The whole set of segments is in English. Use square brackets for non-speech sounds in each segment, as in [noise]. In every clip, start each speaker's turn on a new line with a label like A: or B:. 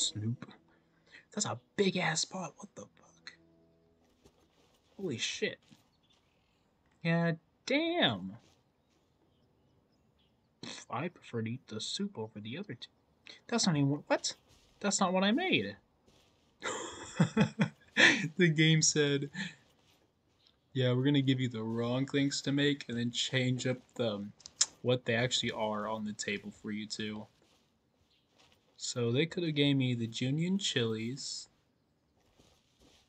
A: Snoop. That's a big ass pot. What the fuck? Holy shit. Yeah, damn. I prefer to eat the soup over the other two. That's not even what? That's not what I made. [laughs] the game said, "Yeah, we're gonna give you the wrong things to make, and then change up the what they actually are on the table for you too." So they could have gave me the Junior chilies,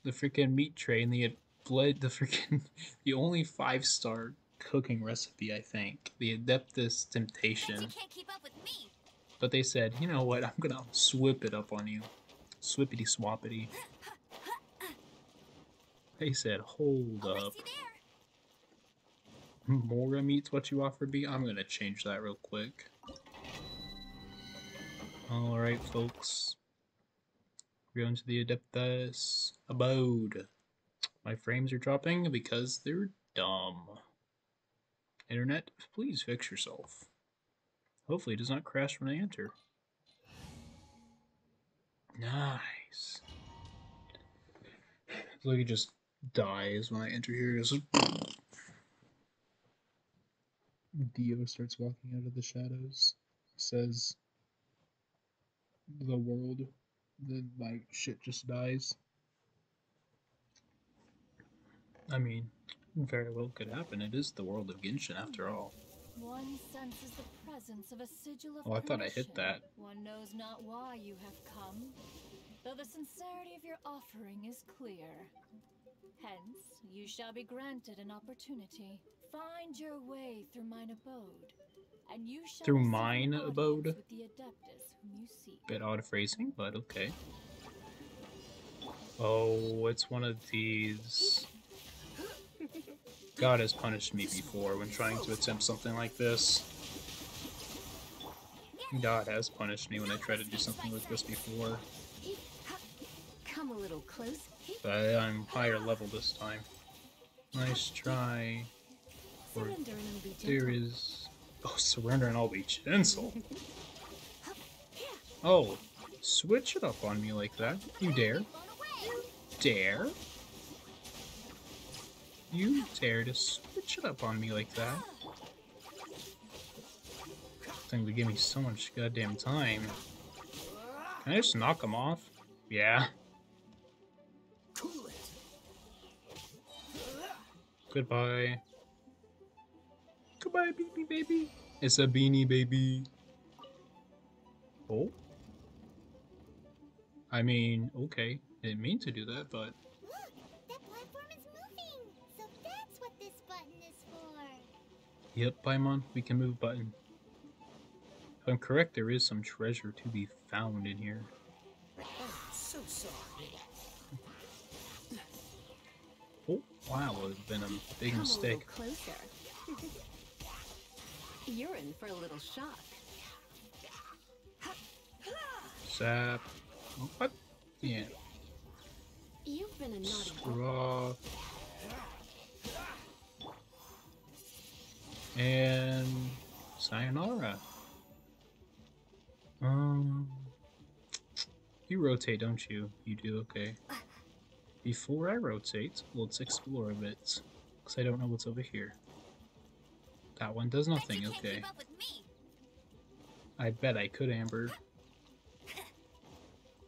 A: the freaking meat tray, and they had bled the freaking [laughs] the only five star cooking recipe I think, the Adeptus Temptation. But they said, you know what? I'm gonna swip it up on you, swippity swappity. They said, hold up. [laughs] Mora Meat's what you offered me? I'm gonna change that real quick. Alright, folks. We're going to the Adeptus Abode. My frames are dropping because they're dumb. Internet, please fix yourself. Hopefully it does not crash when I enter. Nice. Look, it just dies when I enter here. It's Dio starts walking out of the shadows. Says the world. Then like shit just dies. I mean, very well could happen. It is the world of Genshin after all.
B: One senses the presence of a sigil of
A: Oh, I thought I hit that.
B: One knows not why you have come, though the sincerity of your offering is clear. Hence, you shall be granted an opportunity. Find your way through mine abode, and you shall
A: Through mine abode?
B: with the Adeptus whom you seek.
A: Bit odd phrasing, but okay. Oh, it's one of these. God has punished me before when trying to attempt something like this. God has punished me when I tried to do something like this before.
C: Little closer.
A: But I'm higher level this time. Nice try. Or
C: Surrender and it'll be
A: there is. Oh, surrender and I'll be gentle. [laughs] Oh, switch it up on me like that. You dare? Dare? You dare to switch it up on me like that? Thing would give me so much goddamn time. Can I just knock him off? Yeah. Goodbye. Goodbye, beanie baby. It's a beanie baby. Oh? I mean, okay. Didn't mean to do that, but
D: Look, that platform is moving. So that's what this button is for.
A: Yep, Paimon, we can move button. If I'm correct, there is some treasure to be found in here. Wow, it would have been a big
C: Come
A: mistake.
C: a closer. [laughs] You're in for a little shock.
A: Sap. Oh, What? Yeah,
C: You've been a naughty boy.
A: And sayonara. Um, you rotate, don't you? You do, okay. [laughs] Before I rotate, let's explore a bit, because I don't know what's over here. That one does nothing, okay. I bet I could, Amber.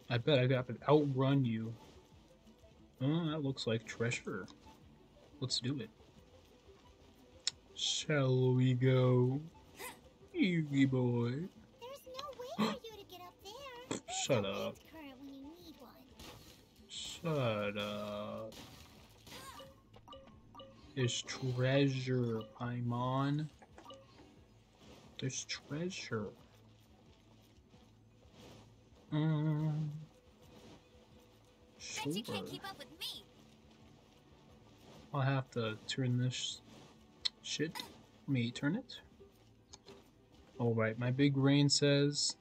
A: I bet I could outrun you. Oh, that looks like treasure. Let's do it. Shall we go? Yugi boy.
D: There's no way for [gasps] you to get up there.
A: Shut up.
D: hand current when you need one.
A: Shut up. There's treasure, Paimon. There's treasure. Um.
D: Bet you can't keep up with me.
A: I'll have to turn this shit. Let me turn it. Alright, my big brain says.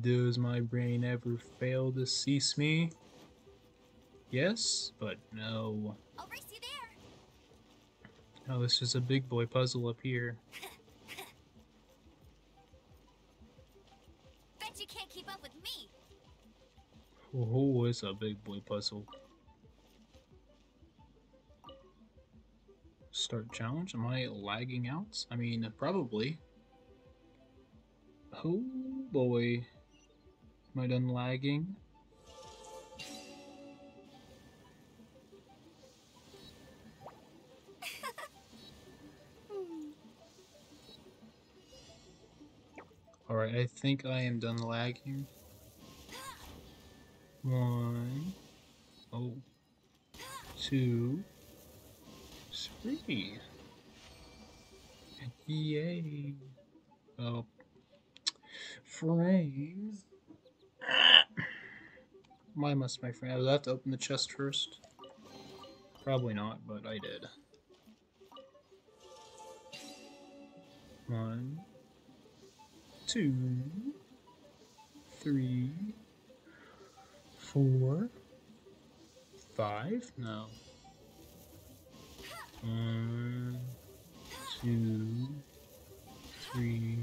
A: Does my brain ever fail to cease me? Yes, but no.
D: I'll race you there.
A: Oh, this is a big boy puzzle up here.
E: Bet you can't keep up with me.
A: Oh, it's a big boy puzzle. Start challenge? Am I lagging out? I mean, probably. Oh boy. Am I done lagging? [laughs] Alright, I think I am done lagging. One, oh, two, three. Yay. Oh, frames. Why must my friend? I have to open the chest first. Probably not, but I did. One, two, three, four, five? No. One, two, three,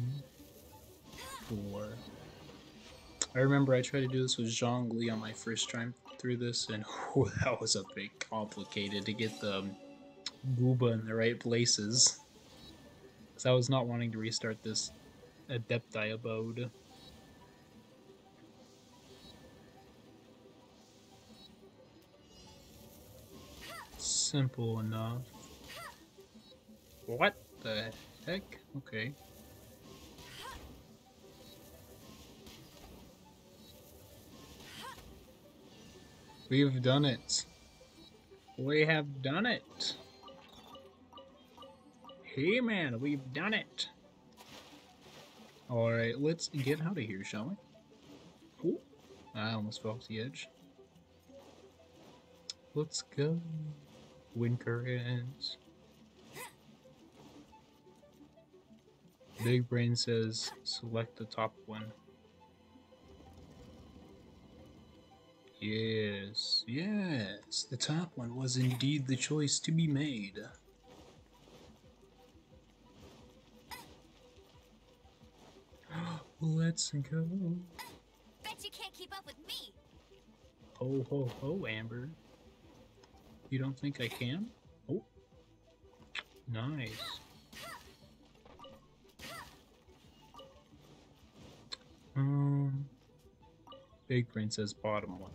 A: I remember I tried to do this with Zhongli on my first time through this, and [laughs] whew, that was a bit complicated to get the um, Guoba in the right places. Because I was not wanting to restart this Adepti abode. Simple enough. What the heck? Okay. We've done it. We have done it. Hey man, we've done it. Alright, let's get out of here, shall we? Ooh, I almost fell off the edge. Let's go. Wind currents. Big Brain says select the top one. Yes, yes, the top one was indeed the choice to be made. [gasps] Let's go.
E: Bet you can't keep up with me.
A: Ho ho ho, Amber. You don't think I can? Oh. Nice. Um Big says bottom one.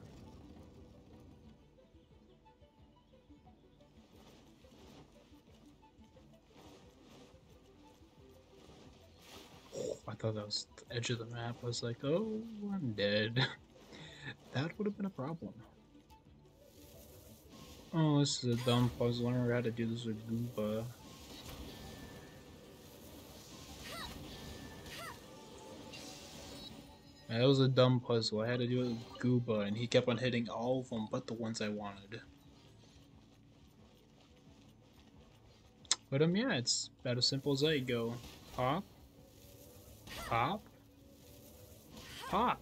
A: Thought that was the edge of the map. I was like, oh, I'm dead. [laughs] that would have been a problem. Oh, this is a dumb puzzle. I never had to do this with Guoba. That was a dumb puzzle. I had to do it with Guoba, and he kept on hitting all of them but the ones I wanted. But um, yeah, it's about as simple as I go. Pop, pop, pop.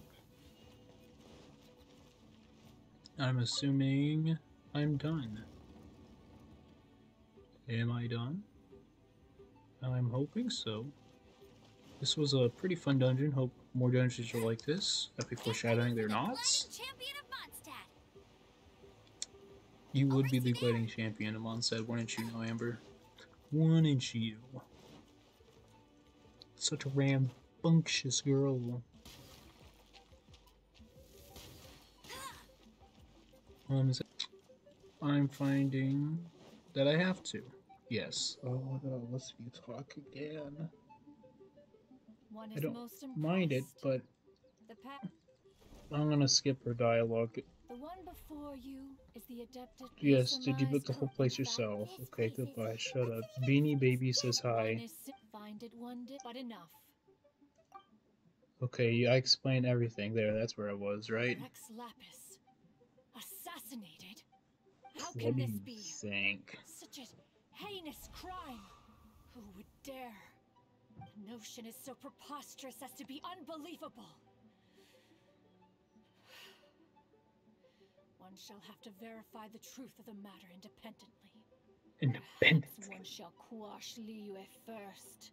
A: I'm assuming I'm done. Am I done? I'm hoping so. This was a pretty fun dungeon. Hope more dungeons are like this. Epic foreshadowing they're not.
E: Champion.
A: You would be the gliding champion, Amon said. Wouldn't you know, Amber? Wouldn't you? Such a rambunctious girl. Um, is it- I'm finding that I have to. Yes. Oh no, let's you talk again.
B: One
A: I don't
B: most
A: mind it, but
B: The,
A: I'm gonna skip her dialogue.
B: the one before you is the adept
A: Yes, did you
B: Isama's
A: build the whole place yourself? Okay, goodbye. Shut up. Beanie Baby
B: yes.
A: says
B: One
A: hi.
B: is Find it one day, but enough.
A: Okay, I explained everything there. That's where I was, right?
B: Rex Lapis, assassinated. How
A: What
B: can
A: do
B: this be?
A: think?
B: Such a heinous crime. Who would dare? The notion is so preposterous as to be unbelievable. One shall have to verify the truth of the matter independently. Perhaps
A: Independent.
B: one shall quash Liyue first,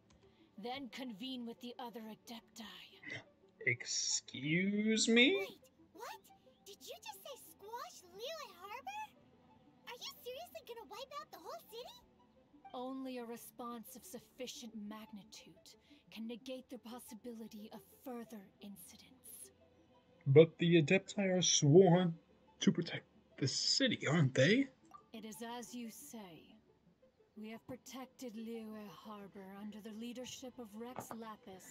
B: then convene with the other Adepti.
A: Excuse me?
D: Wait, what? Did you just say squash Liyue Harbor? Are you seriously gonna wipe out the whole city?
B: Only a response of sufficient magnitude can negate the possibility of further incidents.
A: But the Adepti are sworn to protect the city, aren't they?
B: It is as you say. We have protected Liyue Harbor under the leadership of Rex Lapis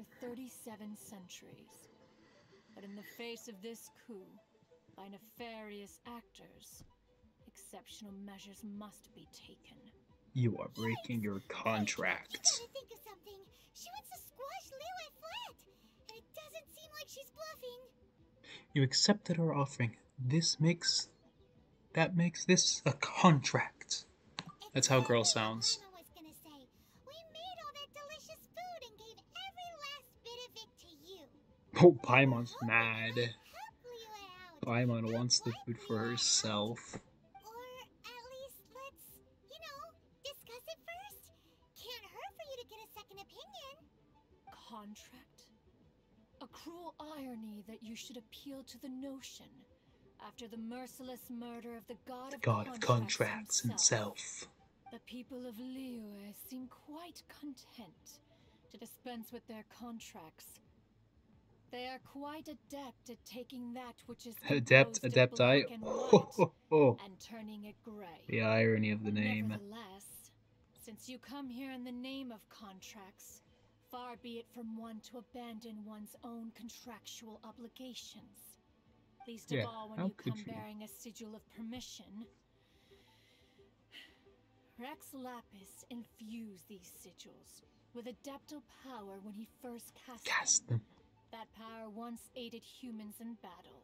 B: for 37 centuries. But in the face of this coup, by nefarious actors, exceptional measures must be taken.
A: You are breaking your
D: You
A: contract.
D: gotta think of something. She wants to squash Liyue flat, and it doesn't seem like she's bluffing.
A: You accepted our offering. This makes. That makes this a contract. That's how girl sounds. [laughs] Oh, Paimon's mad.
D: Help
A: Paimon wants the food for herself.
D: Or at least let's, you know, discuss it first. Can't hurt for you to get a second opinion.
B: Contract? A cruel irony that you should appeal to the notion after the merciless murder of the god
A: The
B: of
A: god of contracts himself.
B: The people of Liyue seem quite content to dispense with their contracts. They are quite adept at taking that which is [laughs]
A: Adept,
B: of
A: adepti.
B: and [laughs]
A: Oh, oh,
B: and turning it gray.
A: The irony of the name.
B: Nevertheless, since you come here in the name of contracts, far be it from one to abandon one's own contractual obligations. Least of
A: Yeah,
B: all when you come
A: you?
B: bearing a sigil of permission. [sighs] Rex Lapis infused these sigils with adeptal power when he first cast,
A: Cast
B: them.
A: them.
B: That power once aided humans in battle.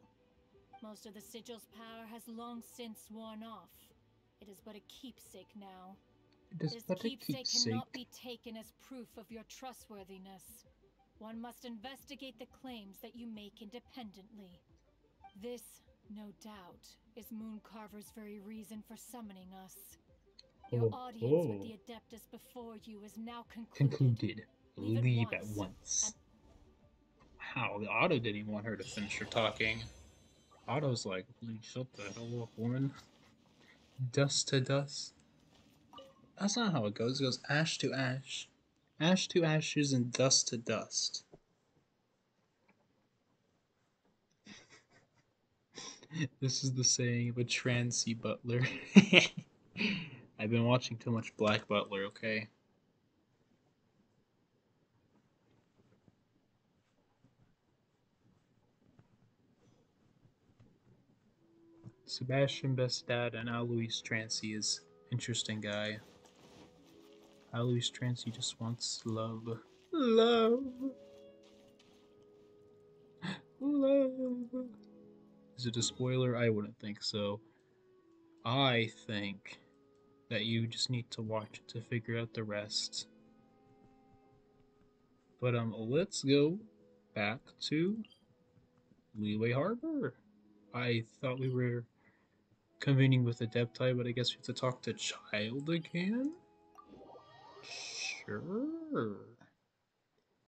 B: Most of the sigil's power has long since worn off. It is but a keepsake now.
A: It is
B: This
A: but a
B: keepsake
A: keepsake.
B: cannot be taken as proof of your trustworthiness. One must investigate the claims that you make independently. This, no doubt, is Mooncarver's very reason for summoning us. Your
A: Oh,
B: audience with
A: oh.
B: the Adeptus before you is now concluded.
A: Concluded.
B: Leave at
A: Leave at
B: once.
A: once. The Otto didn't even want her to finish her talking. Otto's like, "Please shut the hell up, woman. Dust to dust. That's not how it goes. It goes ash to ash, ash to ashes, and dust to dust. [laughs] this is the saying of a Trancy butler. [laughs] I've been watching too much Black Butler, okay? Sebastian Bestad and Alois Trancy is interesting guy. Alois Trancy just wants love. Love. Love. Is it a spoiler? I wouldn't think so. I think that you just need to watch it to figure out the rest. But um let's go back to Liyue Harbor. I thought we were convening with Adepti, but I guess we have to talk to Childe again? Sure.